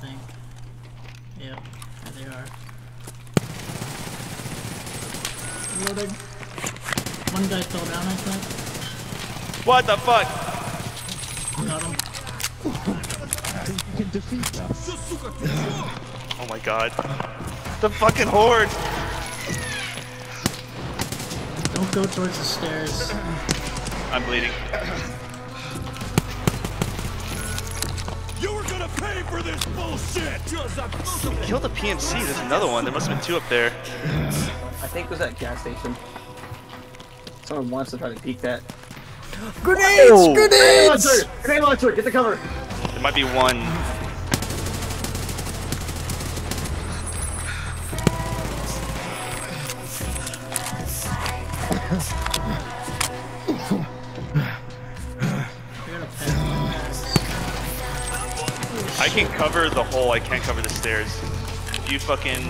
think. Yep, there they are. Loaded. One guy fell down, I think. What the fuck? Got him. You can defeat them. Oh my god. The fucking horde! Don't go towards the stairs. I'm bleeding. Pay for this bullshit! Kill the PMC, there's another one. There must have been two up there. I think it was at gas station. Someone wants to try to peek that. Grenades! Oh. Grenade Grenades! launcher! Grenade launcher! Get the cover! There might be one. I can cover the hole, I can't cover the stairs. If you fucking...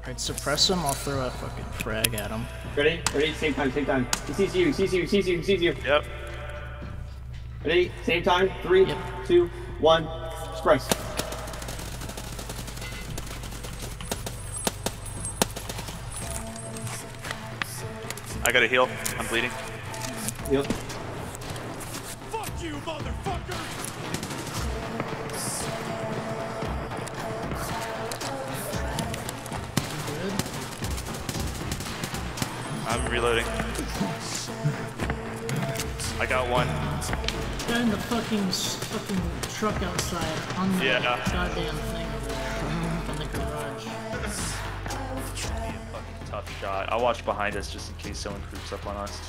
Alright, suppress him, I'll throw a fucking frag at him. Ready? Ready? Same time, same time. He sees you, he sees you, he sees you, he sees you. Yep. Ready? Same time. Three, Yep. two, one. Express. I gotta heal. I'm bleeding. Yep. Fuck you, motherfucker! I'm reloading. I got one. Guy in the fucking fucking truck outside on the Yeah. goddamn thing in the garage. Fucking tough shot. I'll watch behind us just in case someone creeps up on us.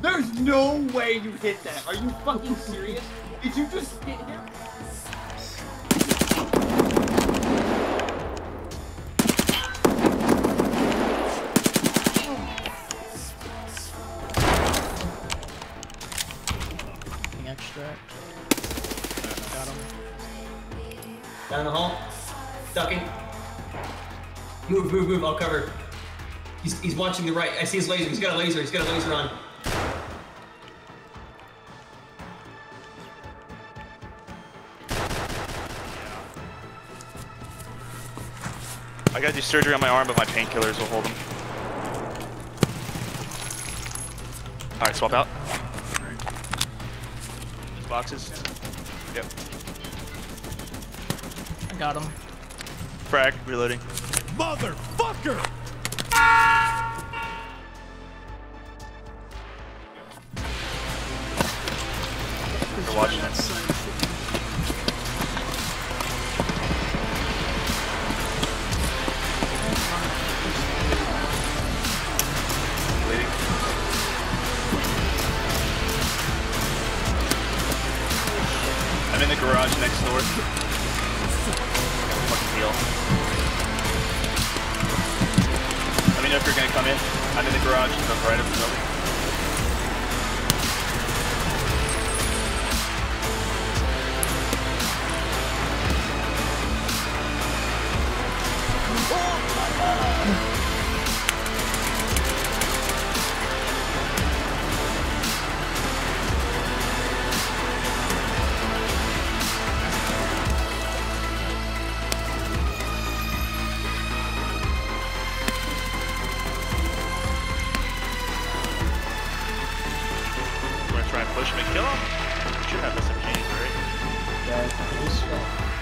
There's no way you hit that. Are you fucking serious? Did you just hit him? Extract. Got him. Down the hall. Ducking. Move, move, move. I'll cover. He's, he's watching the right. I see his laser. He's got a laser. He's got a laser on. I gotta do surgery on my arm, but my painkillers will hold him. Alright, swap out. Boxes. Yep. I got him. Frag, reloading. Motherfucker! We're watching it. I'm in the garage next door. Fucking heal. Know if you're gonna come in. I'm in the garage, I'm right up the building. Try and push him and kill him. We should have SMGs, right? Yeah.